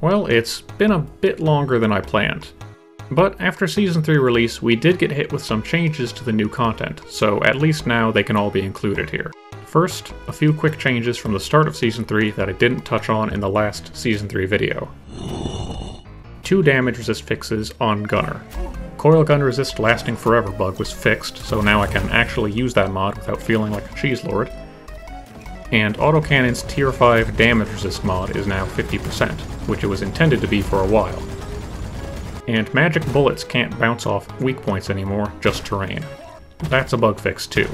Well, it's been a bit longer than I planned. But after Season 3 release, we did get hit with some changes to the new content, so at least now they can all be included here. First, a few quick changes from the start of Season 3 that I didn't touch on in the last Season 3 video. Two damage resist fixes on Gunner. Coil gun resist lasting forever bug was fixed, so now I can actually use that mod without feeling like a cheeselord. And autocannon's tier 5 damage resist mod is now 50%, which it was intended to be for a while. And magic bullets can't bounce off weak points anymore, just terrain. That's a bug fix too.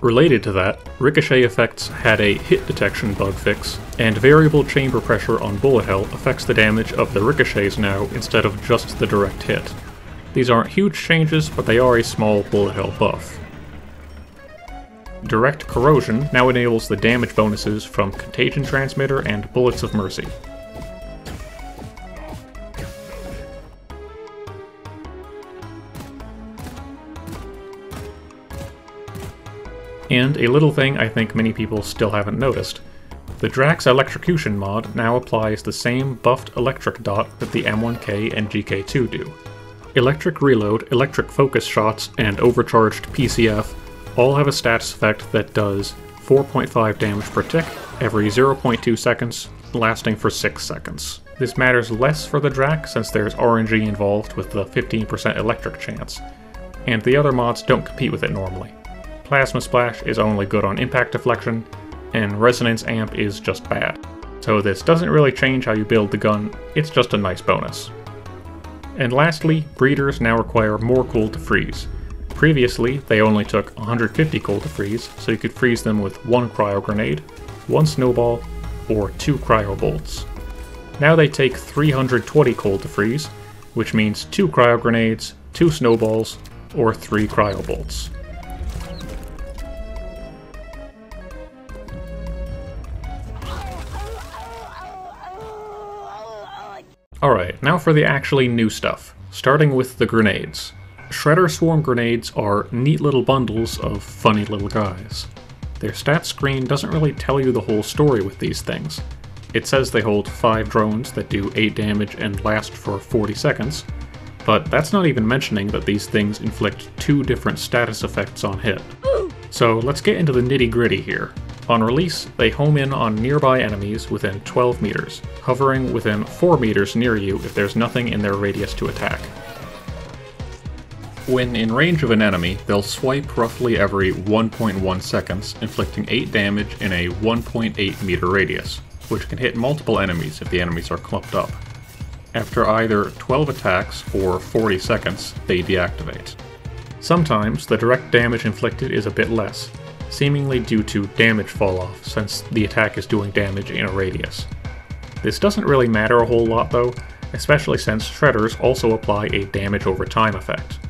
Related to that, ricochet effects had a hit detection bug fix, and variable chamber pressure on bullet hell affects the damage of the ricochets now instead of just the direct hit. These aren't huge changes, but they are a small bullet hell buff. Direct corrosion now enables the damage bonuses from Contagion Transmitter and Bullets of Mercy. And a little thing I think many people still haven't noticed. The Drak's Electrocution mod now applies the same buffed electric dot that the M1K and GK2 do. Electric Reload, Electric Focus Shots, and Overcharged PCF all have a status effect that does 4.5 damage per tick every 0.2 seconds, lasting for 6 seconds. This matters less for the Drax since there's RNG involved with the 15% electric chance, and the other mods don't compete with it normally. Plasma Splash is only good on impact deflection, and Resonance Amp is just bad. So this doesn't really change how you build the gun, it's just a nice bonus. And lastly, breeders now require more cool to freeze. Previously, they only took 150 cold to freeze, so you could freeze them with one cryo grenade, one snowball, or two cryo bolts. Now they take 320 cold to freeze, which means two cryo grenades, two snowballs, or three cryo bolts. Alright, now for the actually new stuff, starting with the grenades. Shredder Swarm grenades are neat little bundles of funny little guys. Their stat screen doesn't really tell you the whole story with these things. It says they hold 5 drones that do 8 damage and last for 40 seconds, but that's not even mentioning that these things inflict two different status effects on hit. So let's get into the nitty gritty here. On release, they home in on nearby enemies within 12 meters, hovering within 4 meters near you if there's nothing in their radius to attack. When in range of an enemy, they'll swipe roughly every 1.1 seconds, inflicting 8 damage in a 1.8 meter radius, which can hit multiple enemies if the enemies are clumped up. After either 12 attacks or 40 seconds, they deactivate. Sometimes the direct damage inflicted is a bit less, seemingly due to damage falloff since the attack is doing damage in a radius. This doesn't really matter a whole lot though, especially since shredders also apply a damage over time effect.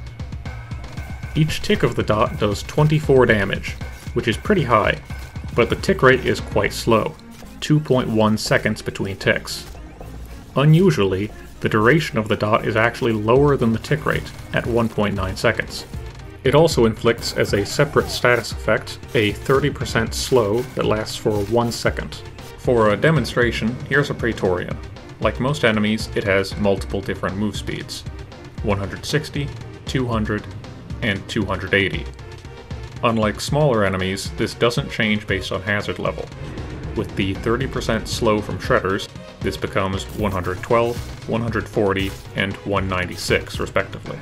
Each tick of the dot does 24 damage, which is pretty high, but the tick rate is quite slow, 2.1 seconds between ticks. Unusually, the duration of the dot is actually lower than the tick rate, at 1.9 seconds. It also inflicts as a separate status effect a 30% slow that lasts for 1 second. For a demonstration, here's a Praetorian. Like most enemies, it has multiple different move speeds. 160, 200, and 280. Unlike smaller enemies, this doesn't change based on hazard level. With the 30% slow from shredders, this becomes 112, 140, and 196 respectively.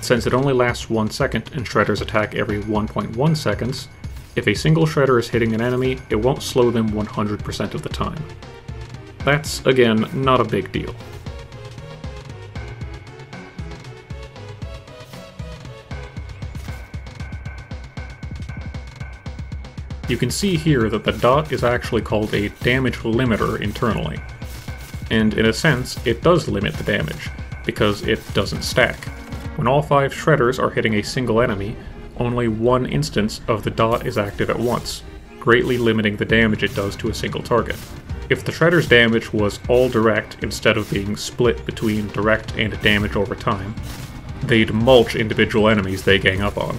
Since it only lasts 1 second and shredders attack every 1.1 seconds, if a single shredder is hitting an enemy, it won't slow them 100% of the time. That's, again, not a big deal. You can see here that the dot is actually called a damage limiter internally. And in a sense, it does limit the damage, because it doesn't stack. When all five shredders are hitting a single enemy, only one instance of the dot is active at once, greatly limiting the damage it does to a single target. If the shredder's damage was all direct instead of being split between direct and damage over time, they'd mulch individual enemies they gang up on.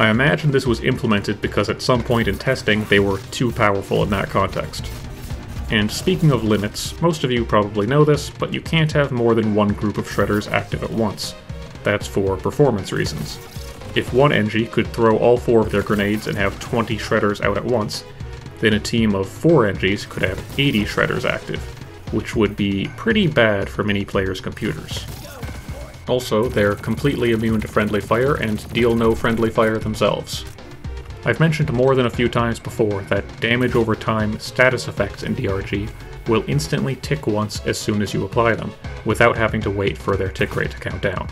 I imagine this was implemented because at some point in testing they were too powerful in that context. And speaking of limits, most of you probably know this, but you can't have more than one group of shredders active at once. That's for performance reasons. If one Engie could throw all four of their grenades and have 20 shredders out at once, then a team of four Engies could have 80 shredders active, which would be pretty bad for many players' computers. Also, they're completely immune to friendly fire and deal no friendly fire themselves. I've mentioned more than a few times before that damage over time status effects in DRG will instantly tick once as soon as you apply them, without having to wait for their tick rate to count down.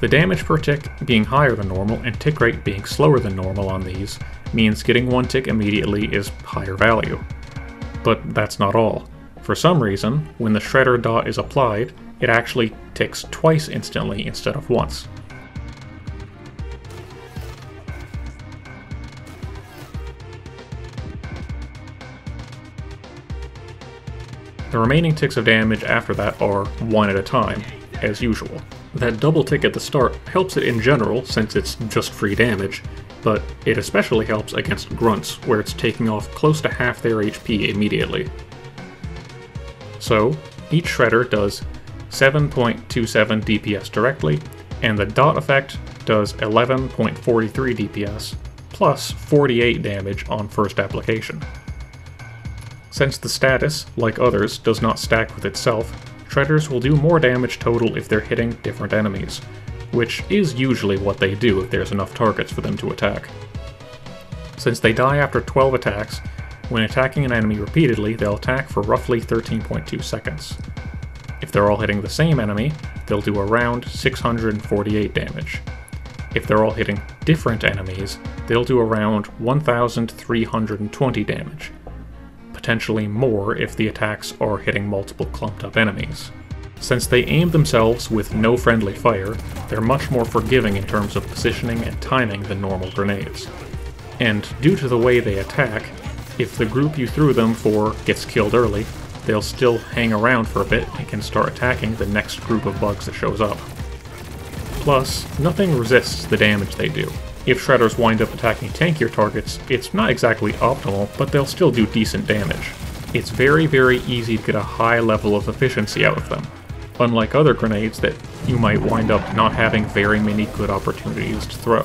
The damage per tick being higher than normal and tick rate being slower than normal on these means getting one tick immediately is higher value. But that's not all. For some reason, when the shredder dot is applied, it actually ticks twice instantly instead of once. The remaining ticks of damage after that are one at a time, as usual. That double tick at the start helps it in general, since it's just free damage, but it especially helps against grunts, where it's taking off close to half their HP immediately. So, each shredder does 7.27 DPS directly, and the dot effect does 11.43 DPS, plus 48 damage on first application. Since the status, like others, does not stack with itself, Shredders will do more damage total if they're hitting different enemies, which is usually what they do if there's enough targets for them to attack. Since they die after 12 attacks, when attacking an enemy repeatedly, they'll attack for roughly 13.2 seconds. If they're all hitting the same enemy, they'll do around 648 damage. If they're all hitting different enemies, they'll do around 1320 damage, potentially more if the attacks are hitting multiple clumped up enemies. Since they aim themselves with no friendly fire, they're much more forgiving in terms of positioning and timing than normal grenades. And due to the way they attack, if the group you threw them for gets killed early, they'll still hang around for a bit and can start attacking the next group of bugs that shows up. Plus, nothing resists the damage they do, if Shredders wind up attacking tankier targets, it's not exactly optimal, but they'll still do decent damage. It's very, very easy to get a high level of efficiency out of them, unlike other grenades that you might wind up not having very many good opportunities to throw.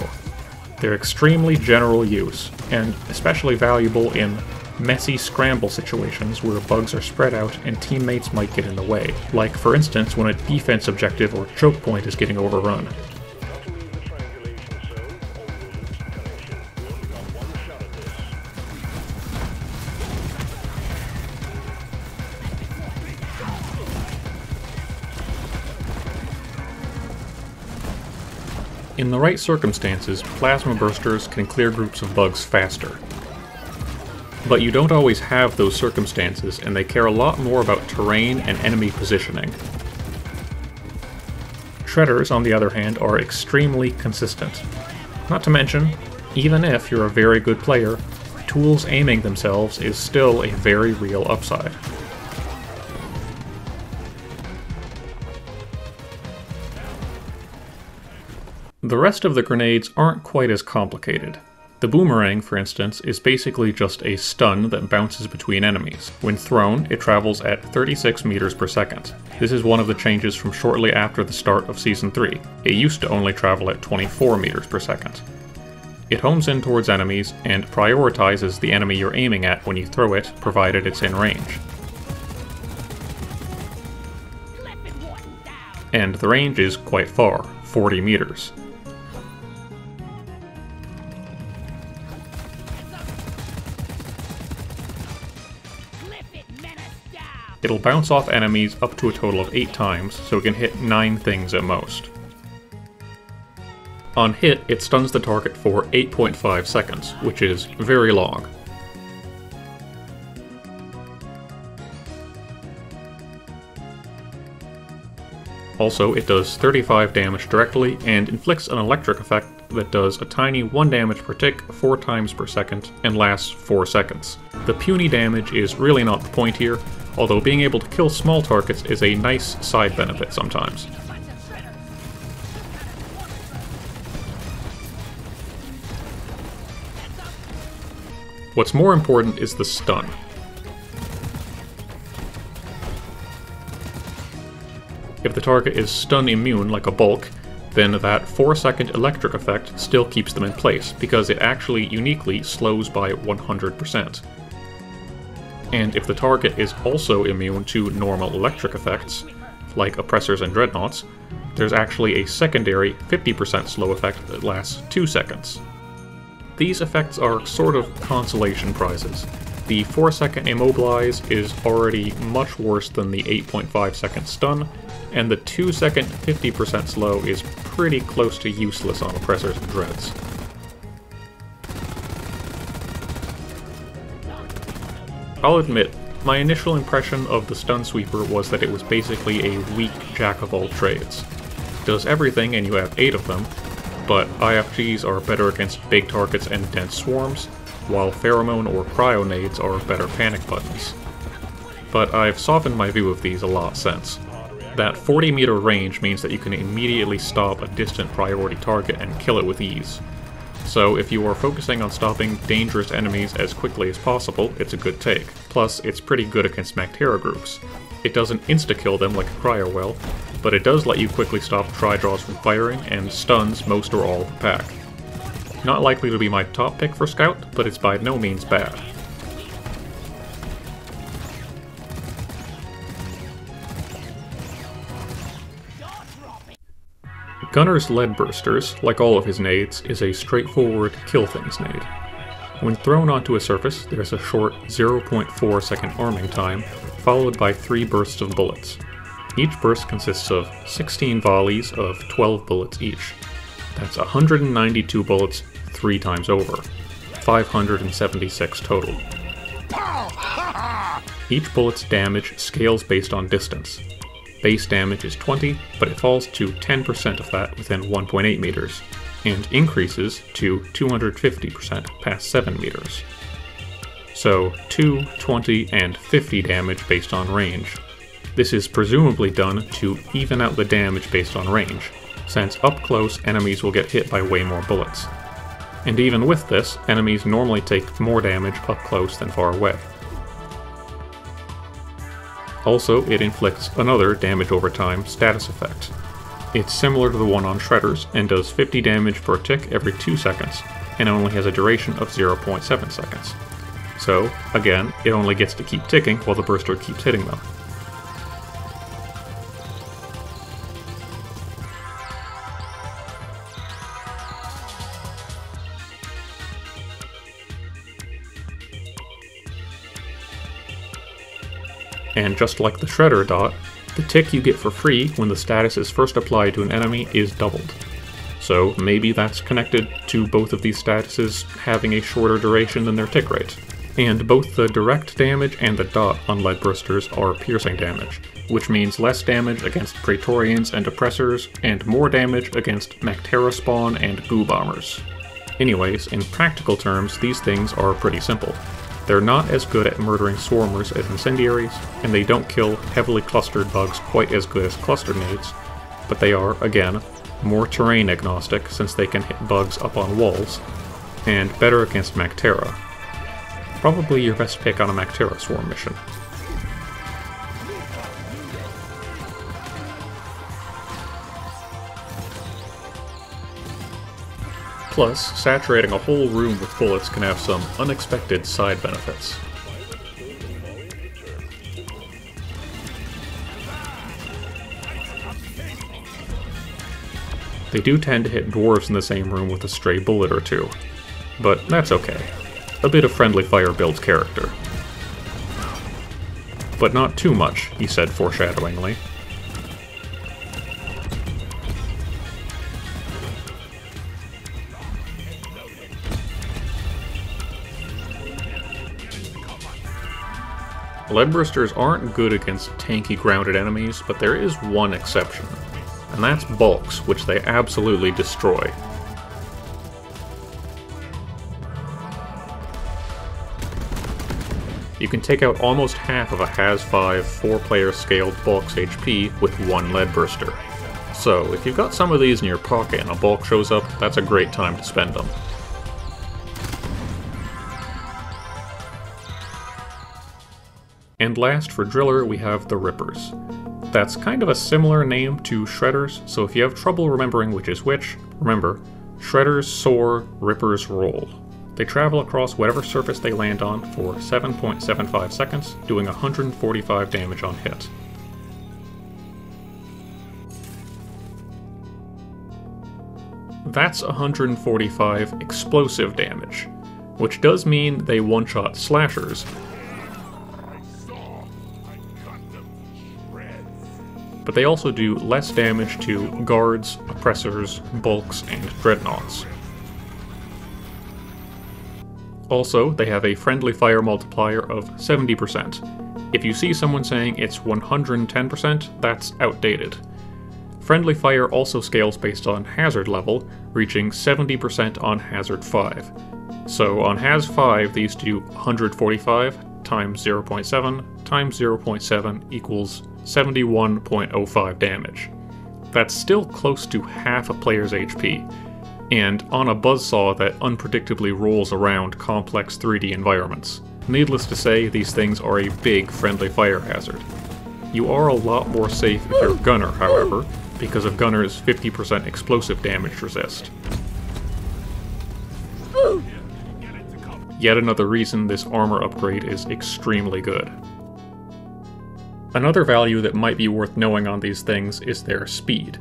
They're extremely general use, and especially valuable in messy scramble situations where bugs are spread out and teammates might get in the way, like for instance when a defense objective or choke point is getting overrun. In the right circumstances, plasma bursters can clear groups of bugs faster. But you don't always have those circumstances, and they care a lot more about terrain and enemy positioning. Shredders, on the other hand, are extremely consistent. Not to mention, even if you're a very good player, tools aiming themselves is still a very real upside. The rest of the grenades aren't quite as complicated. The boomerang, for instance, is basically just a stun that bounces between enemies. When thrown, it travels at 36 meters per second. This is one of the changes from shortly after the start of Season 3. It used to only travel at 24 meters per second. It homes in towards enemies and prioritizes the enemy you're aiming at when you throw it, provided it's in range. And the range is quite far, 40 meters. It'll bounce off enemies up to a total of 8 times, so it can hit 9 things at most. On hit, it stuns the target for 8.5 seconds, which is very long. Also, it does 35 damage directly and inflicts an electric effect that does a tiny 1 damage per tick 4 times per second and lasts 4 seconds. The puny damage is really not the point here, although being able to kill small targets is a nice side benefit sometimes. What's more important is the stun. If the target is stun immune like a bulk, then that 4 second electric effect still keeps them in place, because it actually uniquely slows by 100%. And if the target is also immune to normal electric effects, like oppressors and dreadnoughts, there's actually a secondary 50% slow effect that lasts 2 seconds. These effects are sort of consolation prizes. The 4 second immobilize is already much worse than the 8.5 second stun, and the 2 second 50% slow is pretty close to useless on oppressors and dreads. I'll admit, my initial impression of the Stun Sweeper was that it was basically a weak jack of all trades. Does everything and you have 8 of them, but IFGs are better against big targets and dense swarms, while Pheromone or Cryo Nades are better panic buttons. But I've softened my view of these a lot since. That 40 meter range means that you can immediately stop a distant priority target and kill it with ease. So if you are focusing on stopping dangerous enemies as quickly as possible, it's a good take. Plus, it's pretty good against Mactera groups. It doesn't insta-kill them like a Cryo will, but it does let you quickly stop Tri-Jaws from firing and stuns most or all of the pack. Not likely to be my top pick for Scout, but it's by no means bad. Gunner's Lead Bursters, like all of his nades, is a straightforward kill things nade. When thrown onto a surface, there's a short 0.4 second arming time, followed by 3 bursts of bullets. Each burst consists of 16 volleys of 12 bullets each. That's 192 bullets 3 times over. 576 total. Each bullet's damage scales based on distance, Base damage is 20, but it falls to 10% of that within 1.8 meters, and increases to 250% past 7 meters. So 2, 20, and 50 damage based on range. This is presumably done to even out the damage based on range, since up close enemies will get hit by way more bullets. And even with this, enemies normally take more damage up close than far away. Also, it inflicts another damage over time status effect. It's similar to the one on Shredders, and does 50 damage per tick every 2 seconds, and only has a duration of 0.7 seconds. So, again, it only gets to keep ticking while the burster keeps hitting them. And just like the Shredder dot, the tick you get for free when the status is first applied to an enemy is doubled. So maybe that's connected to both of these statuses having a shorter duration than their tick rate. And both the direct damage and the dot on lead bursters are piercing damage, which means less damage against Praetorians and Oppressors, and more damage against Mactera spawn and Goo bombers. Anyways, in practical terms, these things are pretty simple. They're not as good at murdering swarmers as incendiaries, and they don't kill heavily clustered bugs quite as good as cluster nades, but they are, again, more terrain agnostic since they can hit bugs up on walls, and better against Mactera. Probably your best pick on a Mactera swarm mission. Plus, saturating a whole room with bullets can have some unexpected side benefits. They do tend to hit dwarves in the same room with a stray bullet or two, but that's okay. A bit of friendly fire builds character. But not too much, he said foreshadowingly. Leadbursters aren't good against tanky grounded enemies, but there is one exception, and that's bulks, which they absolutely destroy. You can take out almost half of a HAZ-5 4-player scaled bulk's HP with one Leadburster. So, if you've got some of these in your pocket and a bulk shows up, that's a great time to spend them. And last for Driller, we have the Rippers. That's kind of a similar name to Shredders, so if you have trouble remembering which is which, remember, Shredders soar, Rippers roll. They travel across whatever surface they land on for 7.75 seconds, doing 145 damage on hit. That's 145 explosive damage, which does mean they one-shot slashers, but they also do less damage to guards, oppressors, bulks, and dreadnoughts. Also, they have a friendly fire multiplier of 70%. If you see someone saying it's 110%, that's outdated. Friendly fire also scales based on hazard level, reaching 70% on hazard 5. So on Haz 5, these do 145 times 0.7 times 0.7 equals 71.05 damage. That's still close to half a player's HP, and on a buzzsaw that unpredictably rolls around complex 3D environments. Needless to say, these things are a big friendly fire hazard. You are a lot more safe if you're Gunner, however, because of Gunner's 50% explosive damage resist. Yet another reason this armor upgrade is extremely good. Another value that might be worth knowing on these things is their speed.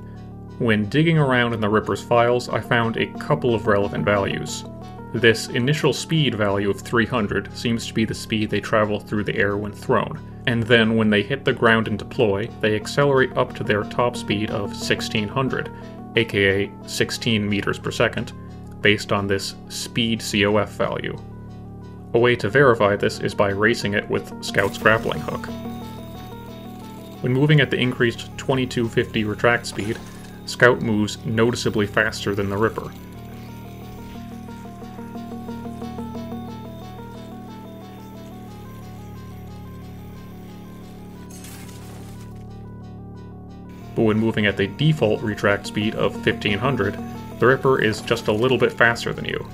When digging around in the Ripper's files, I found a couple of relevant values. This initial speed value of 300 seems to be the speed they travel through the air when thrown, and then when they hit the ground and deploy, they accelerate up to their top speed of 1600, aka 16 meters per second, based on this speed COF value. A way to verify this is by racing it with Scout's grappling hook. When moving at the increased 2250 retract speed, Scout moves noticeably faster than the Ripper. But when moving at the default retract speed of 1500, the Ripper is just a little bit faster than you.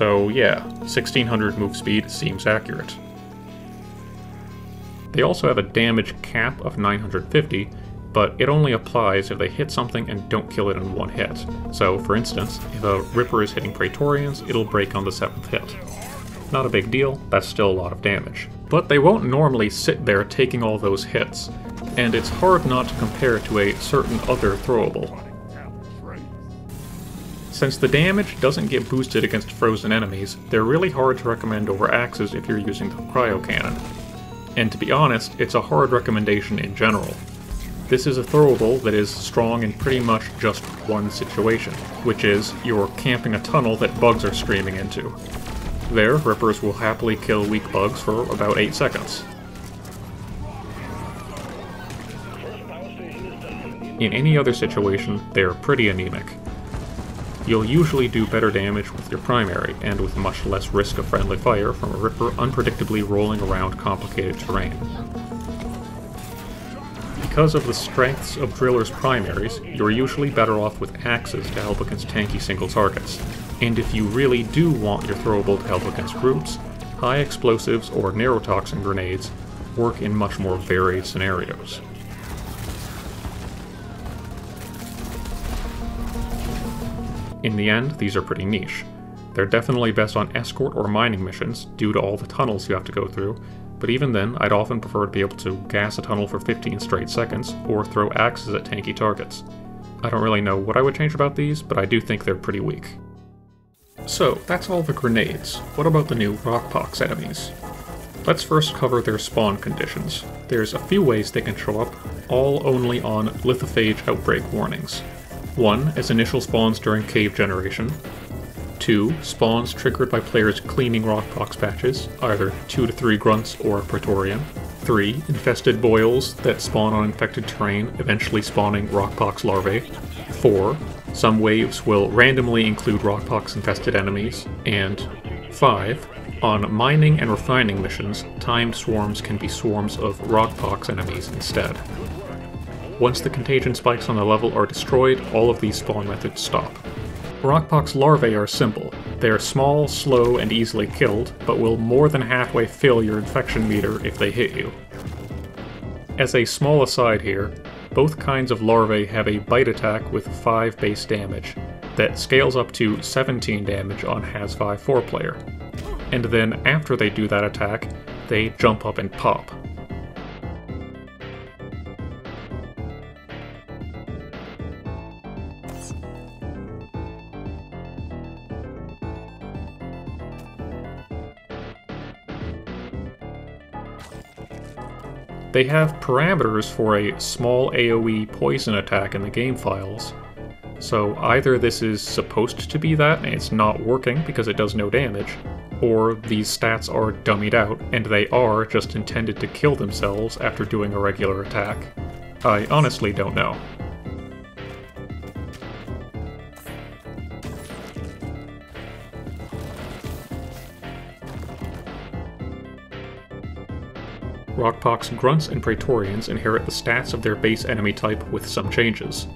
So yeah, 1600 move speed seems accurate. They also have a damage cap of 950, but it only applies if they hit something and don't kill it in one hit. So, for instance, if a Ripper is hitting Praetorians, it'll break on the 7th hit. Not a big deal, that's still a lot of damage. But they won't normally sit there taking all those hits, and it's hard not to compare it to a certain other throwable. Since the damage doesn't get boosted against frozen enemies, they're really hard to recommend over axes if you're using the cryo cannon. And to be honest, it's a hard recommendation in general. This is a throwable that is strong in pretty much just one situation, which is you're camping a tunnel that bugs are streaming into. There, Rippers will happily kill weak bugs for about 8 seconds. In any other situation, they're pretty anemic, You'll usually do better damage with your primary, and with much less risk of friendly fire from a Ripper unpredictably rolling around complicated terrain. Because of the strengths of Driller's primaries, you're usually better off with axes to help against tanky single targets, and if you really do want your throwable to help against groups, high explosives or neurotoxin grenades work in much more varied scenarios. In the end, these are pretty niche. They're definitely best on escort or mining missions, due to all the tunnels you have to go through, but even then, I'd often prefer to be able to gas a tunnel for 15 straight seconds, or throw axes at tanky targets. I don't really know what I would change about these, but I do think they're pretty weak. So, that's all the grenades. What about the new Rockpox enemies? Let's first cover their spawn conditions. There's a few ways they can show up, all only on lithophage outbreak warnings. 1. As initial spawns during cave generation. 2. Spawns triggered by players cleaning rockpox patches, either 2 to 3 grunts or a Praetorian. 3. Infested boils that spawn on infected terrain, eventually spawning rockpox larvae. 4. Some waves will randomly include rockpox infested enemies. And 5. On mining and refining missions, timed swarms can be swarms of rockpox enemies instead. Once the contagion spikes on the level are destroyed, all of these spawn methods stop. Rockpox larvae are simple. They're small, slow, and easily killed, but will more than halfway fill your infection meter if they hit you. As a small aside here, both kinds of larvae have a bite attack with 5 base damage, that scales up to 17 damage on Haz 5 4 player. And then after they do that attack, they jump up and pop. They have parameters for a small AoE poison attack in the game files, so either this is supposed to be that and it's not working because it does no damage, or these stats are dummied out and they are just intended to kill themselves after doing a regular attack. I honestly don't know. Rockpox grunts and Praetorians inherit the stats of their base enemy type with some changes.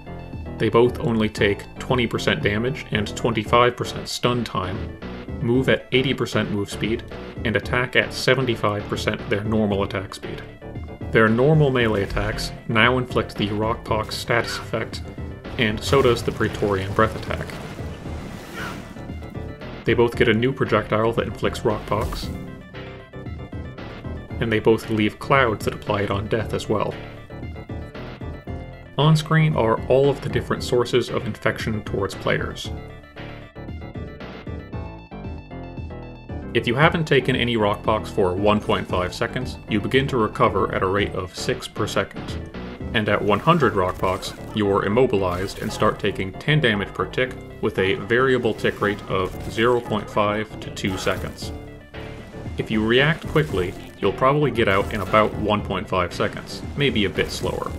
They both only take 20% damage and 25% stun time, move at 80% move speed, and attack at 75% their normal attack speed. Their normal melee attacks now inflict the Rockpox status effect, and so does the Praetorian breath attack. They both get a new projectile that inflicts Rockpox, and they both leave clouds that apply it on death as well. On screen are all of the different sources of infection towards players. If you haven't taken any Rockpox for 1.5 seconds, you begin to recover at a rate of 6 per second. And at 100 Rockpox, you're immobilized and start taking 10 damage per tick with a variable tick rate of 0.5 to 2 seconds. If you react quickly, you'll probably get out in about 1.5 seconds, maybe a bit slower.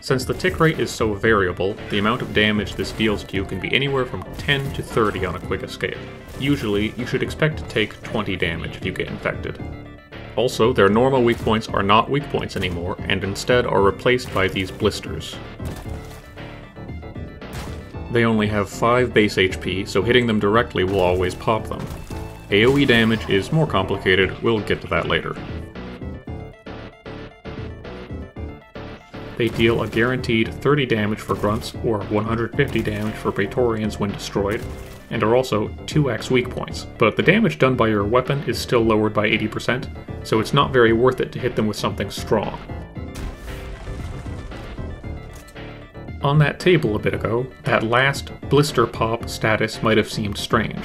Since the tick rate is so variable, the amount of damage this deals to you can be anywhere from 10 to 30 on a quick escape. Usually, you should expect to take 20 damage if you get infected. Also, their normal weak points are not weak points anymore, and instead are replaced by these blisters. They only have 5 base HP, so hitting them directly will always pop them. AoE damage is more complicated, we'll get to that later. They deal a guaranteed 30 damage for grunts or 150 damage for Praetorians when destroyed, and are also 2x weak points, but the damage done by your weapon is still lowered by 80%, so it's not very worth it to hit them with something strong. On that table a bit ago, that last blister pop status might have seemed strange,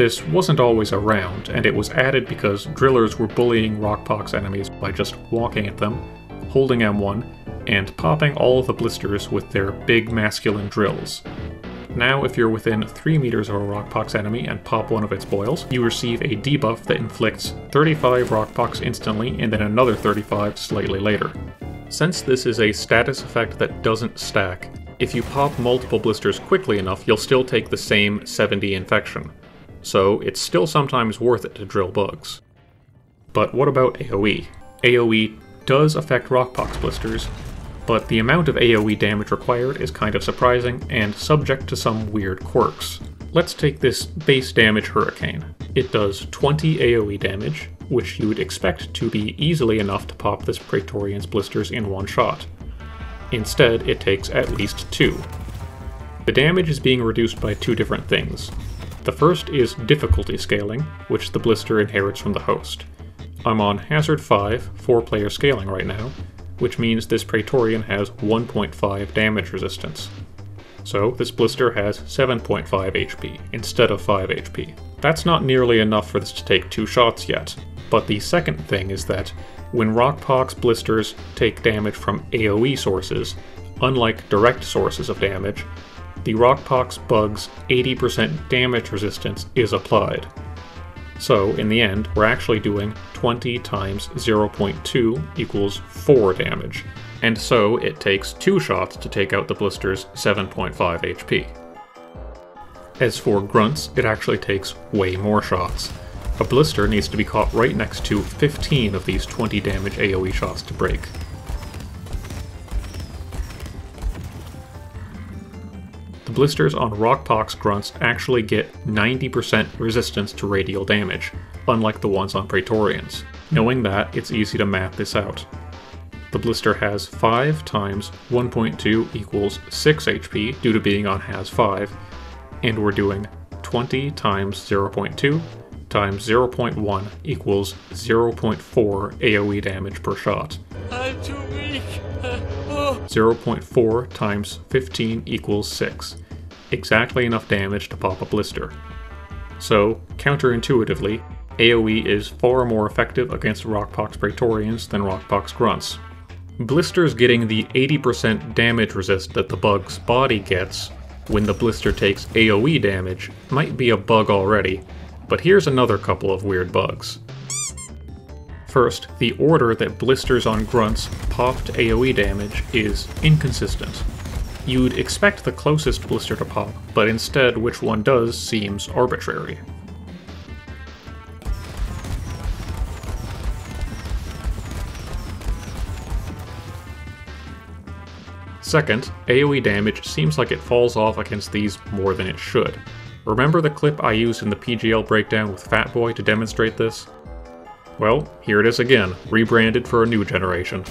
this wasn't always around, and it was added because drillers were bullying Rockpox enemies by just walking at them, holding M1, and popping all the blisters with their big masculine drills. Now, if you're within 3 meters of a Rockpox enemy and pop one of its boils, you receive a debuff that inflicts 35 Rockpox instantly and then another 35 slightly later. Since this is a status effect that doesn't stack, if you pop multiple blisters quickly enough, you'll still take the same 70 infection so it's still sometimes worth it to drill bugs. But what about AoE? AoE does affect Rockpox blisters, but the amount of AoE damage required is kind of surprising and subject to some weird quirks. Let's take this base damage Hurricane. It does 20 AoE damage, which you would expect to be easily enough to pop this Praetorian's blisters in one shot. Instead, it takes at least two. The damage is being reduced by two different things. The first is difficulty scaling, which the blister inherits from the host. I'm on Hazard 5, 4 player scaling right now, which means this Praetorian has 1.5 damage resistance. So this blister has 7.5 HP instead of 5 HP. That's not nearly enough for this to take two shots yet, but the second thing is that when Rockpox blisters take damage from AoE sources, unlike direct sources of damage, the Rockpox bug's 80% damage resistance is applied. So, in the end, we're actually doing 20 times 0.2 equals 4 damage, and so it takes 2 shots to take out the blister's 7.5 HP. As for grunts, it actually takes way more shots. A blister needs to be caught right next to 15 of these 20 damage AoE shots to break. The blisters on Rockpox grunts actually get 90% resistance to radial damage, unlike the ones on Praetorians. Knowing that, it's easy to map this out. The blister haz 5 times 1.2 equals 6 HP due to being on has 5, and we're doing 20 times 0.2 times 0.1 equals 0.4 AoE damage per shot. I'm too weak. 0.4 times 15 equals 6. Exactly enough damage to pop a blister. So, counterintuitively, AoE is far more effective against Rockpox Praetorians than Rockpox Grunts. Blisters getting the 80% damage resist that the bug's body gets when the blister takes AoE damage might be a bug already, but here's another couple of weird bugs. First, the order that blisters on grunts popped AoE damage is inconsistent. You'd expect the closest blister to pop, but instead which one does seems arbitrary. Second, AoE damage seems like it falls off against these more than it should. Remember the clip I used in the PGL breakdown with Fatboy to demonstrate this? Well, here it is again, rebranded for a new generation.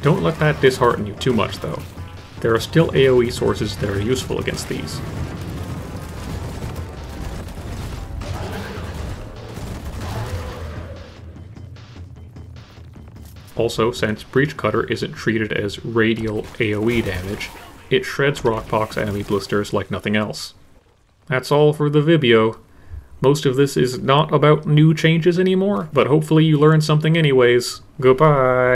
Don't let that dishearten you too much though. There are still AoE sources that are useful against these. Also, since Breach Cutter isn't treated as radial AoE damage, it shreds Rockpox enemy blisters like nothing else. That's all for the Vibio. Most of this is not about new changes anymore, but hopefully you learned something anyways. Goodbye!